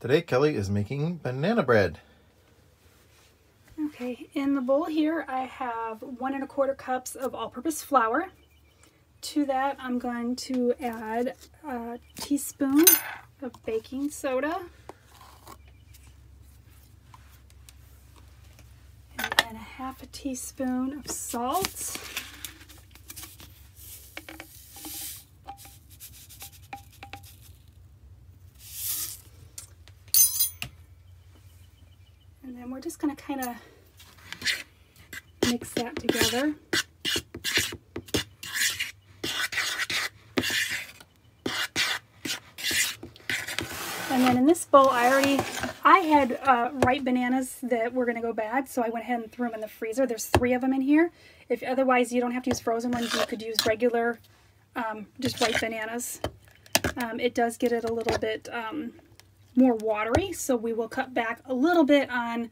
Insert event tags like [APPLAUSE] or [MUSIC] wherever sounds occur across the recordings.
Today Kelly is making banana bread. Okay, in the bowl here I have one and a quarter cups of all-purpose flour. To that I'm going to add a teaspoon of baking soda. And a half a teaspoon of salt. And then we're just going to kind of mix that together. And then in this bowl, I already, I had uh, ripe bananas that were going to go bad, so I went ahead and threw them in the freezer. There's three of them in here. If otherwise you don't have to use frozen ones, you could use regular, um, just ripe bananas. Um, it does get it a little bit um, more watery, so we will cut back a little bit on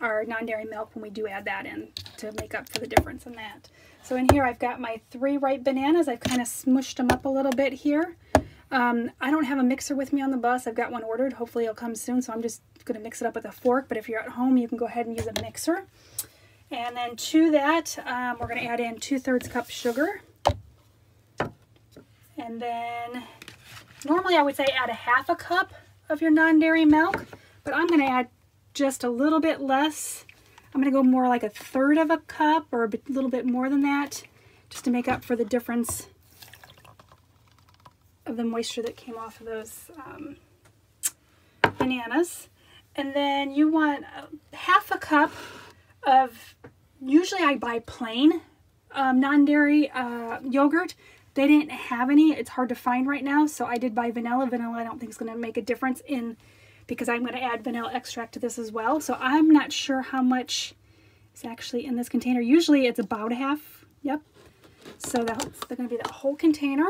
our non-dairy milk when we do add that in to make up for the difference in that. So in here I've got my three ripe bananas. I've kind of smushed them up a little bit here. Um, I don't have a mixer with me on the bus. I've got one ordered. Hopefully it'll come soon, so I'm just going to mix it up with a fork. But if you're at home, you can go ahead and use a mixer. And then to that, um, we're going to add in 2 thirds cup sugar. And then normally I would say add a half a cup of your non-dairy milk, but I'm going to add just a little bit less. I'm going to go more like a third of a cup or a little bit more than that just to make up for the difference of the moisture that came off of those um, bananas. And then you want half a cup of, usually I buy plain um, non-dairy uh, yogurt. They didn't have any. It's hard to find right now, so I did buy vanilla. Vanilla I don't think is going to make a difference in because I'm going to add vanilla extract to this as well. So I'm not sure how much is actually in this container. Usually it's about a half. Yep. So that's going to be the whole container.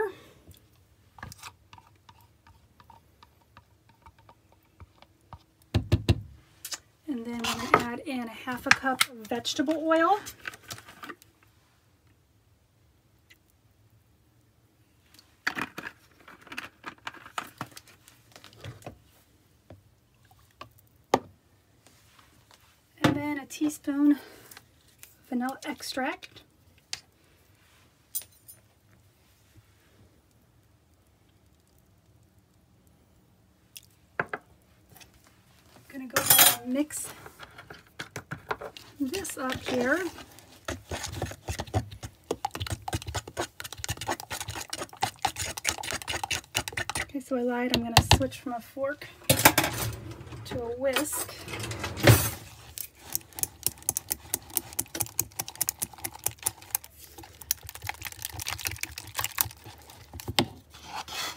And then I'm going to add in a half a cup of vegetable oil. And then a teaspoon vanilla extract. I'm gonna go ahead and mix this up here. Okay, so I lied. I'm gonna switch from a fork to a whisk.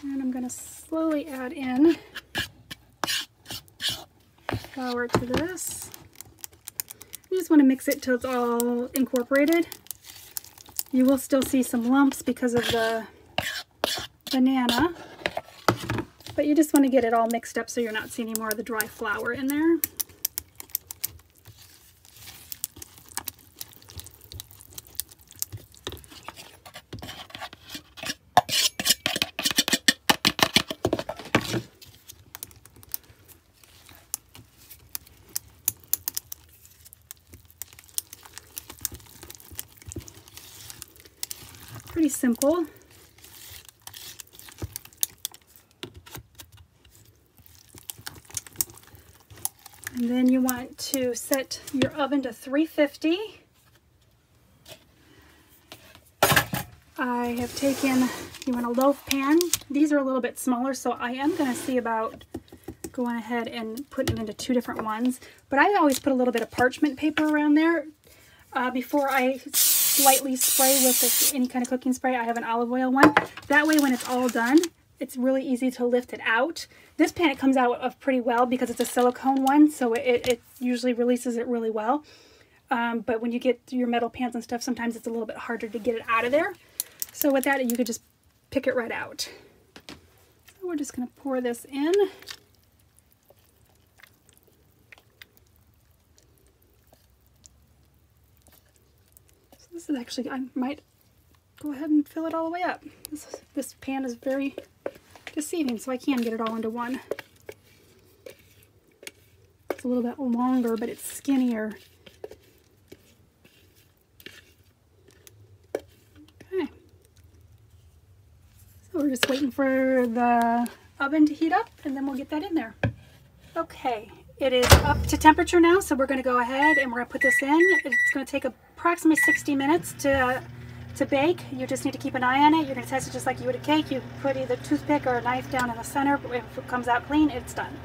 And I'm gonna slowly add in flour to this. You just want to mix it till it's all incorporated. You will still see some lumps because of the banana, but you just want to get it all mixed up so you're not seeing any more of the dry flour in there. Pretty simple. And then you want to set your oven to 350. I have taken, you want a loaf pan. These are a little bit smaller, so I am going to see about going ahead and putting them into two different ones. But I always put a little bit of parchment paper around there uh, before I lightly spray with any kind of cooking spray. I have an olive oil one. That way when it's all done, it's really easy to lift it out. This pan it comes out of pretty well because it's a silicone one, so it, it usually releases it really well. Um, but when you get your metal pans and stuff, sometimes it's a little bit harder to get it out of there. So with that, you could just pick it right out. So we're just going to pour this in. This is actually, I might go ahead and fill it all the way up. This, this pan is very deceiving, so I can get it all into one. It's a little bit longer, but it's skinnier. Okay. So we're just waiting for the oven to heat up and then we'll get that in there. Okay, it is up to temperature now, so we're going to go ahead and we're going to put this in. It's going to take approximately 60 minutes to to bake. You just need to keep an eye on it. You're going to test it just like you would a cake. You put either a toothpick or a knife down in the center. If it comes out clean, it's done.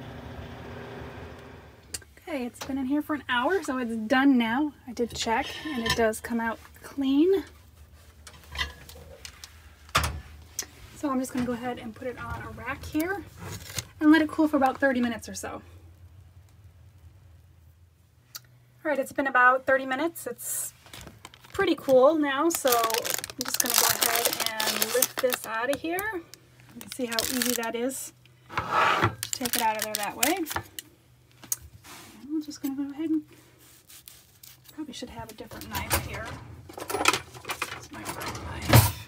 Okay, it's been in here for an hour, so it's done now. I did check, and it does come out clean. So I'm just going to go ahead and put it on a rack here and let it cool for about 30 minutes or so. All right, it's been about 30 minutes. It's pretty cool now, so I'm just to go ahead and lift this out of here. You can see how easy that is. Take it out of there that way. And we're just to go ahead and probably should have a different knife here. It's my knife.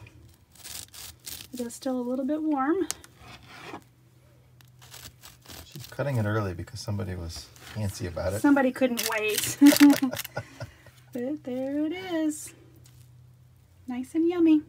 It is still a little bit warm. Cutting it early because somebody was antsy about it. Somebody couldn't wait. [LAUGHS] but there it is. Nice and yummy.